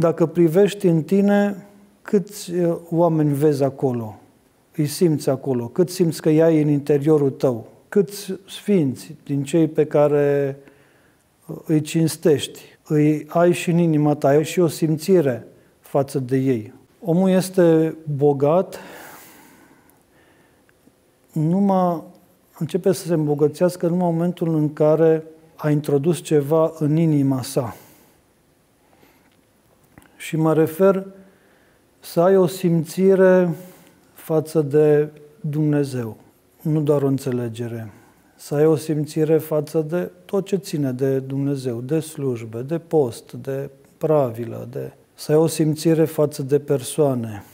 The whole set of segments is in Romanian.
Dacă privești în tine, câți oameni vezi acolo? Îi simți acolo? Cât simți că ai în interiorul tău? Câți sfinți din cei pe care îi cinstești, îi ai și în inima ta, ai și o simțire față de ei. Omul este bogat numai începe să se îmbogățească numai în momentul în care a introdus ceva în inima sa. Și mă refer să ai o simțire față de Dumnezeu, nu doar o înțelegere. Să ai o simțire față de tot ce ține de Dumnezeu, de slujbe, de post, de pravilă, de... să ai o simțire față de persoane,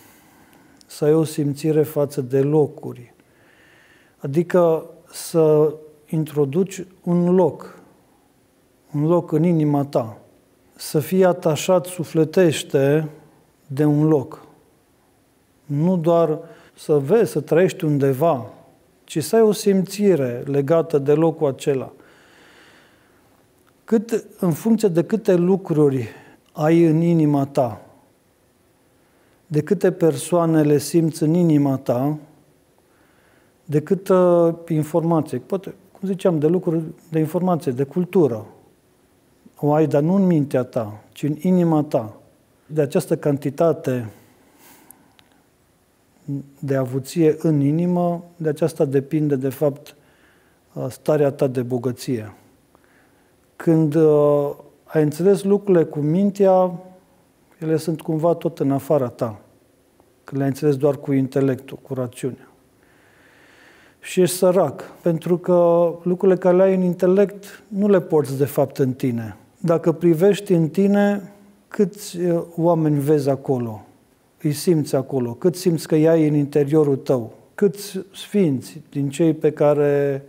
să ai o simțire față de locuri. Adică să introduci un loc, un loc în inima ta, să fii atașat sufletește de un loc. Nu doar să vezi, să trăiești undeva, ci să ai o simțire legată de locul acela. Cât, în funcție de câte lucruri ai în inima ta, de câte persoane le simți în inima ta, de câtă informație, poate, cum ziceam, de lucruri, de informație, de cultură, o ai, dar nu în mintea ta, ci în inima ta. De această cantitate de avuție în inimă, de aceasta depinde, de fapt, starea ta de bogăție. Când uh, ai înțeles lucrurile cu mintea, ele sunt cumva tot în afara ta. Când le-ai înțeles doar cu intelectul, cu rațiunea. Și ești sărac, pentru că lucrurile care le ai în intelect nu le porți de fapt în tine. Dacă privești în tine, câți oameni vezi acolo? îi simți acolo, cât simți că ai în interiorul tău, câți sfinți din cei pe care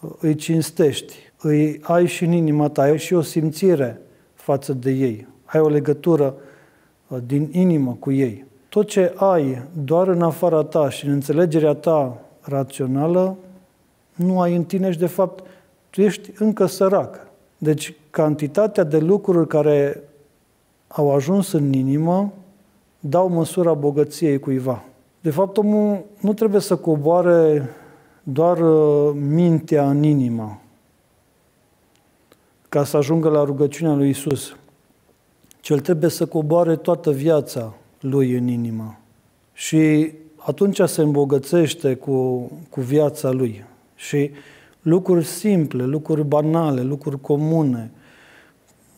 uh, îi cinstești, îi ai și în inima ta, ai și o simțire față de ei, ai o legătură uh, din inimă cu ei. Tot ce ai doar în afara ta și în înțelegerea ta rațională, nu ai în tine și de fapt tu ești încă sărac. Deci cantitatea de lucruri care au ajuns în inimă dau măsura bogăției cuiva. De fapt, omul nu trebuie să coboare doar uh, mintea în inimă ca să ajungă la rugăciunea lui Isus. Cel trebuie să coboare toată viața lui în inimă. Și atunci se îmbogățește cu, cu viața lui. Și lucruri simple, lucruri banale, lucruri comune,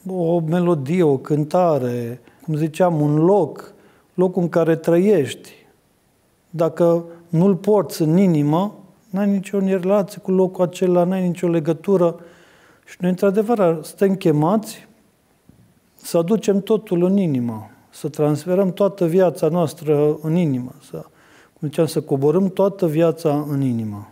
o melodie, o cântare, cum ziceam, un loc, locul în care trăiești, dacă nu-l porți în inimă, n-ai nicio relație cu locul acela, n-ai nicio legătură. Și noi, într-adevăr, suntem chemați să aducem totul în inimă, să transferăm toată viața noastră în inimă, să, cum ziceam, să coborâm toată viața în inimă.